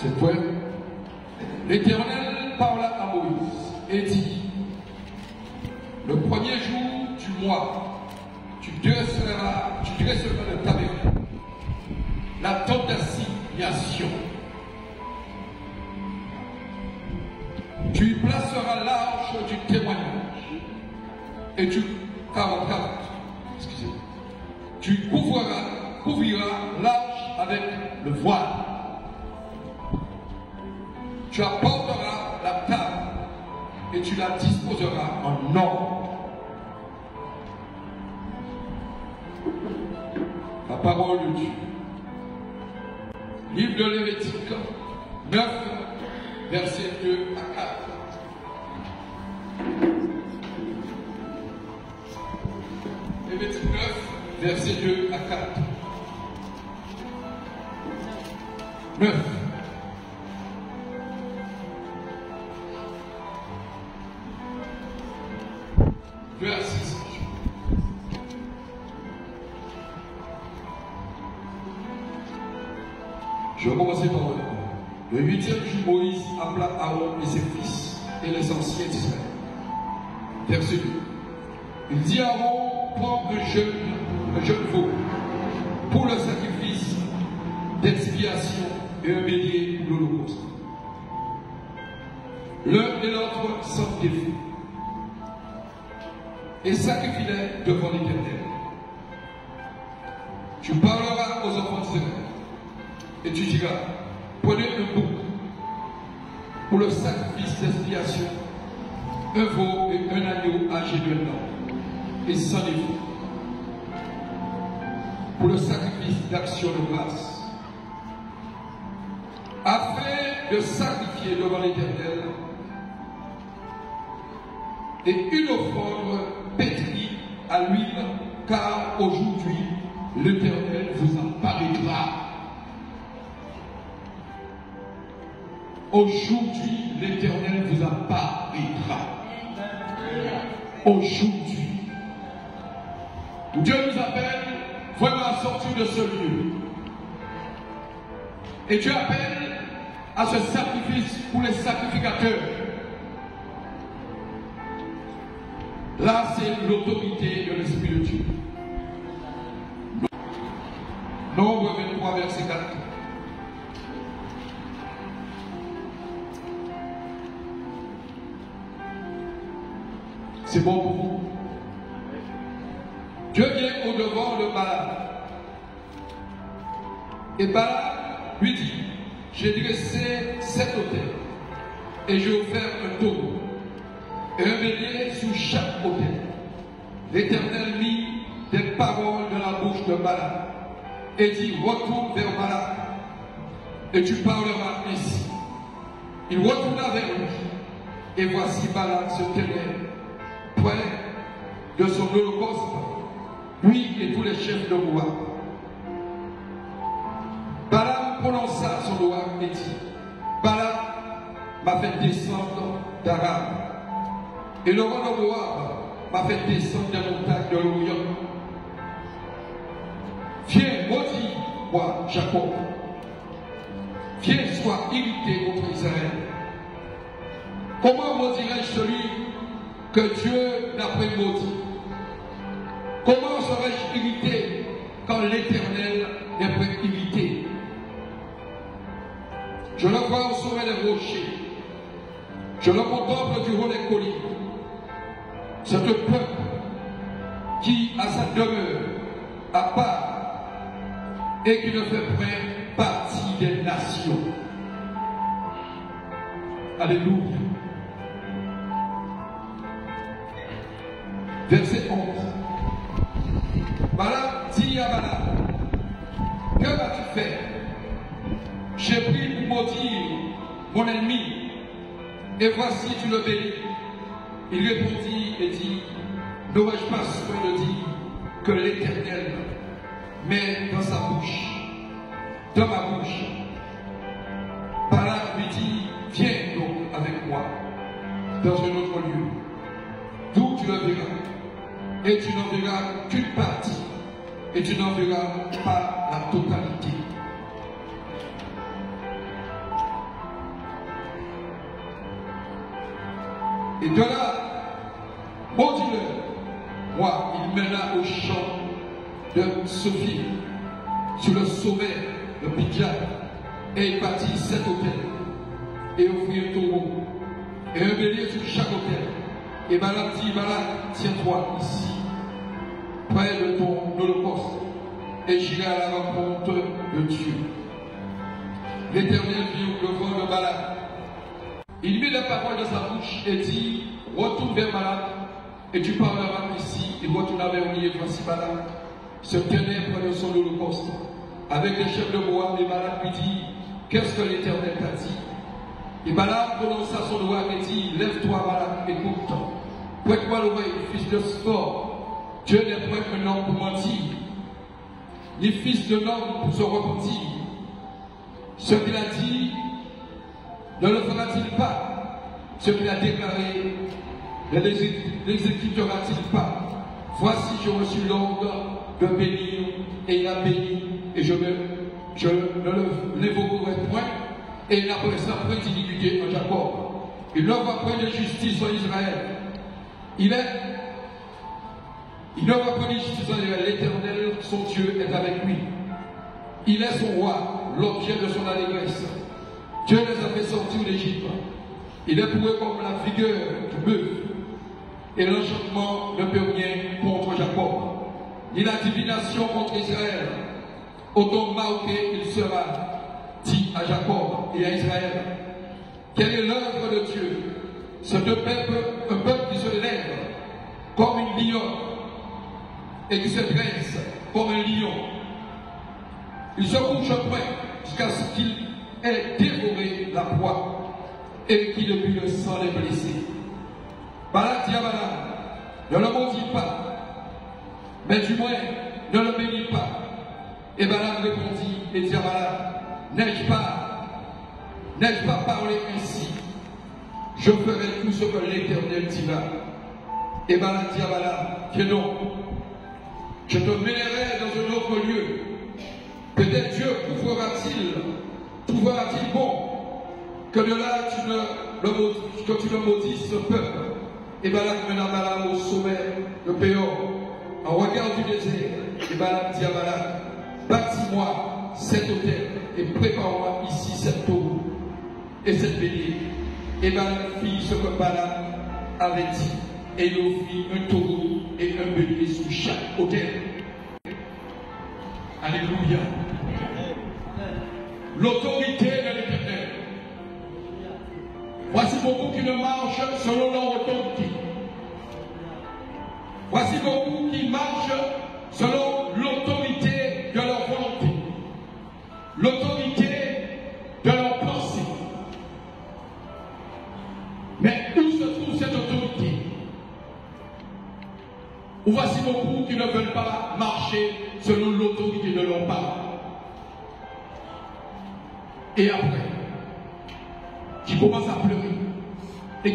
Cette fois, l'Éternel parla à Moïse et dit, le premier jour du mois, tu dresseras, tu dresseras le tabernacle, la tente d'assignation. Tu placeras l'arche du témoignage et tu, 40, 40, excusez-moi, tu couvriras, couvriras l'arche avec le voile. Tu apporteras la table et tu la disposeras en ordre. La parole de Dieu. Livre de Lévitique 9, versets 2 Je vais commencer par le huitième jour, Moïse appela Aaron et ses fils et les anciens d'Israël. Verset 2. Il dit à Aaron, prends un jeune, un jeune veau pour le sacrifice d'expiation et un bélier pour l'holocauste. L'un et l'autre sans défaut. Et sacrifie-les devant l'Éternel. Et tu diras, prenez un bouc pour le sacrifice d'expiation, un veau et un agneau âgé d'un an, et sans défaut, pour le sacrifice d'action de grâce, afin de sacrifier devant l'Éternel et une offrande pétrie à l'huile, car aujourd'hui l'Éternel vous en paraîtra. Aujourd'hui, l'Éternel vous apparaîtra. Aujourd'hui. Dieu nous appelle vraiment à sortir de ce lieu. Et Dieu appelle à ce sacrifice pour les sacrificateurs. Là, c'est l'autorité de l'Esprit de Dieu. Nombre 23, verset 4. C'est bon pour vous. Dieu vient au-devant de Balaam. Et Balaam lui dit, j'ai dressé cet hôtel et j'ai offert un taureau et un bélier sous chaque hôtel. L'Éternel mit des paroles de la bouche de Balaam et dit, retourne vers Balaam et tu parleras ainsi. Il retourna vers lui et voici Balaam se tenait près de son holocauste, lui et tous les chefs de Moab. Balaam prononça son doigt et dit, Balaam m'a fait descendre d'Aram, et le roi de Moab m'a fait descendre des montagnes de l'Orient. Viens, maudit, moi, Jacob. Viens, sois irrité contre Israël. Comment maudirais-je celui que Dieu n'a pas Comment serais-je irrité quand l'Éternel n'est pas irrité Je le vois au sommet des rochers. Je le contemple du haut des collines. C'est un peuple qui a sa demeure à part et qui ne fait pas partie des nations. Alléluia. Verset 11. Balaam dit à Balaam, que vas-tu faire? J'ai pris pour maudire mon ennemi, et voici tu le bénis. Il répondit et dit, n'aurais-je pas soin de dire que l'Éternel met dans sa bouche, dans ma bouche? Balaam lui dit, viens donc avec moi dans un autre Et tu n'en verras qu'une partie et tu n'en verras pas la totalité. Et de là, maudis-le, moi, il mena au champ de Sophie, sur le sommet de Bidja, et il bâtit sept hôtels, et offrit un taureau, et un bélier sur chaque hôtel. Et Balaam dit, Balaam, tiens-toi ici, près de ton holocauste, et j'irai à la rencontre de Dieu. L'Éternel vit le vent de Balaam. Il mit la parole dans sa bouche et dit, retourne vers Balaam, et tu parleras ici. Il retourna vers lui, et voici Balaam se tenait près de son holocauste, avec les chefs de bois, et Balaam lui dit, qu'est-ce que l'Éternel t'a dit? Et Balaam prononça son doigt et dit, lève-toi Balaam, écoute, fils de sport, Dieu n'est point un homme pour mentir, ni fils de l'homme pour se repentir. Ce qu'il a dit, ne le fera-t-il pas? Ce qu'il a déclaré, ne l'exécutera-t-il pas? Voici, je reçu l'ordre de bénir, et il a béni, et je, ne l'évoquerai point, et il n'a pas point d'iniquité en Jacob. Il n'aura point de justice en Israël. Il est, il en Israël. L'Éternel, son Dieu, est avec lui. Il est son roi, l'objet de son allégresse. Dieu les a fait sortir d'Égypte. Il est pour eux comme la vigueur du bœuf. Et l'enchantement ne peut rien contre Jacob. Ni la divination contre Israël. Autant marqué il sera, dit à Jacob et à Israël. Quelle est l'œuvre de Dieu? Ce peuple, un peuple lève comme une lion et qui se dresse comme un lion. Il se couche point jusqu'à ce qu'il ait dévoré la proie et qui depuis le sang les blessés. Balak, ne le maudis pas, mais du moins ne le bénis pas. Et Balak répondit et Balak, n'ai-je pas, n'ai-je pas parlé ainsi? Je ferai tout ce que l'Éternel dira. Et à Balak, que non, je te mènerai dans un autre lieu. Peut-être Dieu trouvera-t-il, trouvera-t-il bon que de là tu ne, le, maudisses ce peuple. Et Balak mena Balaam au sommet de Péor, en regard du désert. Et Balak dit à bâtis-moi cet hôtel et prépare-moi ici cette taureau et cette bélier. Et ce que Balak avait dit. Et il offrit un taureau et un bélier sous chaque hôtel. Alléluia. L'autorité de l'éternel. Voici beaucoup qui ne marchent selon leur autorité. Voici beaucoup qui marchent selon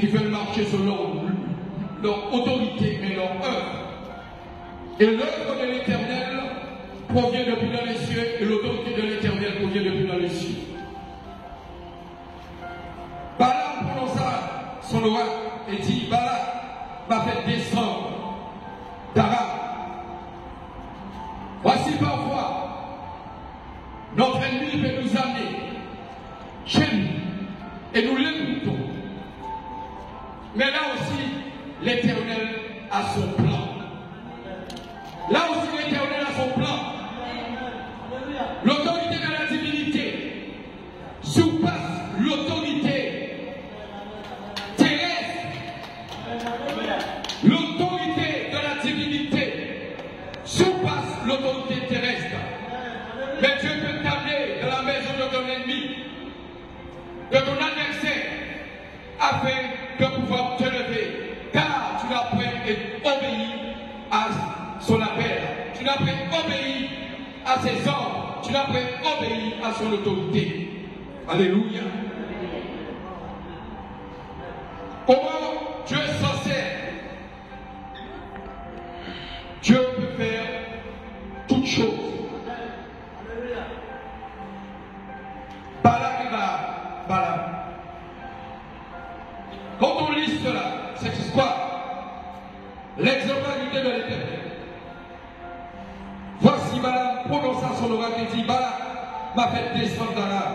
qui veulent marcher selon leur autorité et leur œuvre. Et l'œuvre de l'éternel provient depuis dans les cieux et l'autorité de l'éternel provient depuis dans les cieux. Balaam prononça son loi et dit Balaam m'a fait descendre Comment Dieu s'en sert Dieu peut faire toutes choses. Balak et Balaam. Quand on lit cela, l'exemplarité de l'éternel. Voici Balaam prononça son oracle et dit Balaam m'a fait descendre d'Aram.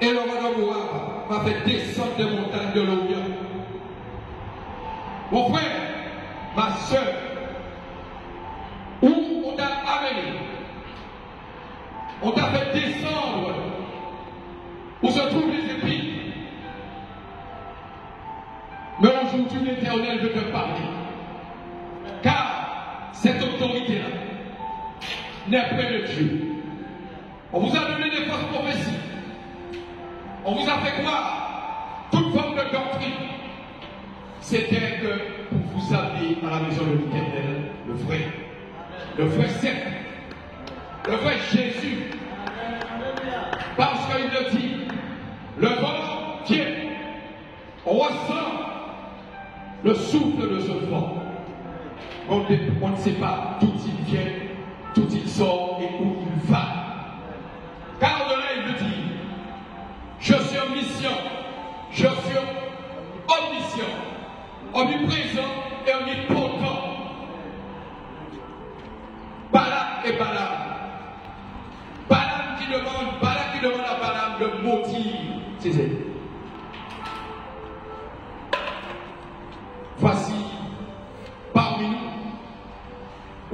Et le roi de Moab m'a fait descendre des montagnes de l'Orient. Mon frère, ma soeur, où on t'a amené, on t'a fait descendre où se trouvent les épines? Mais aujourd'hui, l'Éternel veut te parler. Car cette autorité-là n'est près de Dieu. On vous a donné des fausses prophéties. On vous a fait croire toute forme de doctrine. C'était que vous amener à la maison de l'Éternel, le vrai, le vrai cercle, le vrai Jésus. Parce qu'il le dit, le vent tient, on ressent le souffle de ce vent. On ne, sait pas d'où il vient,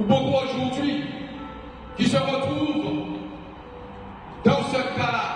ou beaucoup aujourd'hui, qui se retrouvent dans ce cas-là,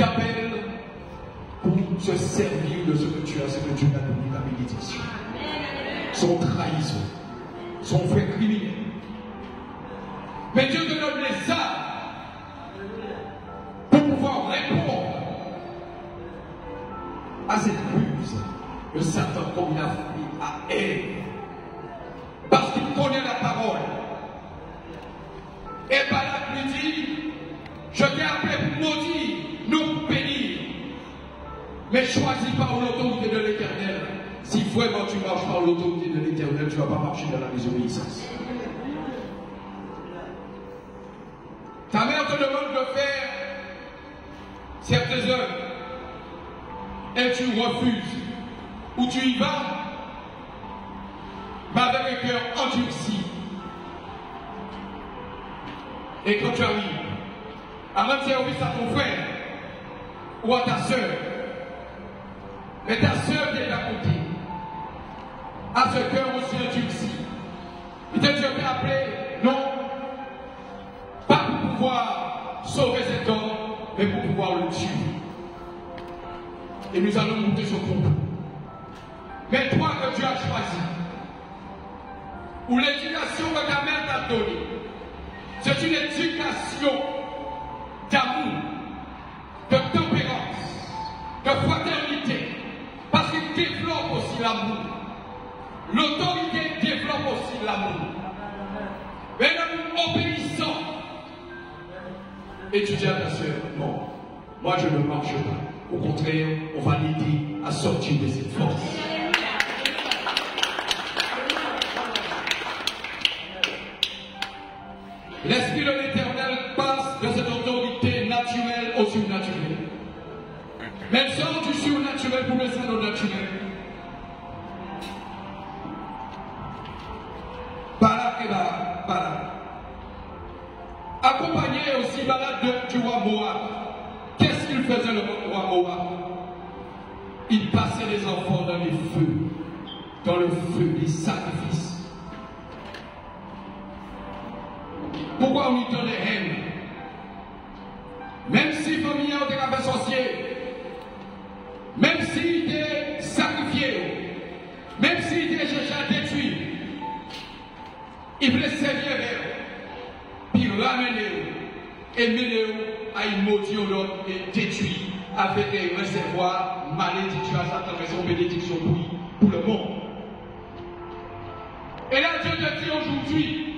t'appelle pour se servir de ce que tu as, ce que Dieu t'a donné, ta bénédiction. Son trahison, son fait criminel. Mais Dieu te donne les armes tu ne vas pas marcher dans la désobéissance. Ta mère te demande de faire certaines œuvres et tu refuses. Ou tu y vas, mais avec un cœur endurci. Et quand tu arrives à rendre service à ton frère ou à ta soeur, mais pour pouvoir le tuer. Et nous allons monter ce groupe. Mais toi que tu as choisi, ou l'éducation que ta mère t'a donnée, c'est une éducation d'amour, de tempérance, de fraternité, parce qu'il développe aussi l'amour. L'autorité développe aussi l'amour. Mais l'amour obéissant. Et tu dis à ta soeur, non, moi je ne marche pas. Au contraire, on va l'aider à sortir de cette force. L'Esprit de l'Éternel passe de cette autorité naturelle au surnaturel. Mais sort du surnaturel pour descendre au naturel. Détruire avec un réservoir malédiction à sa raison bénédiction pour, pour le monde. Et là, Dieu te dit aujourd'hui,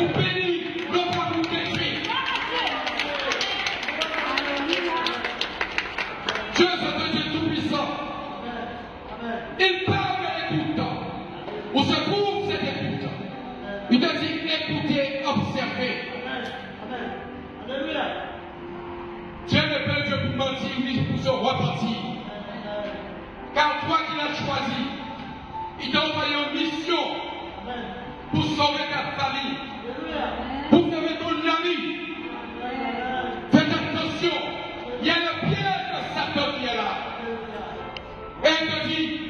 complaining energy.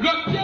Le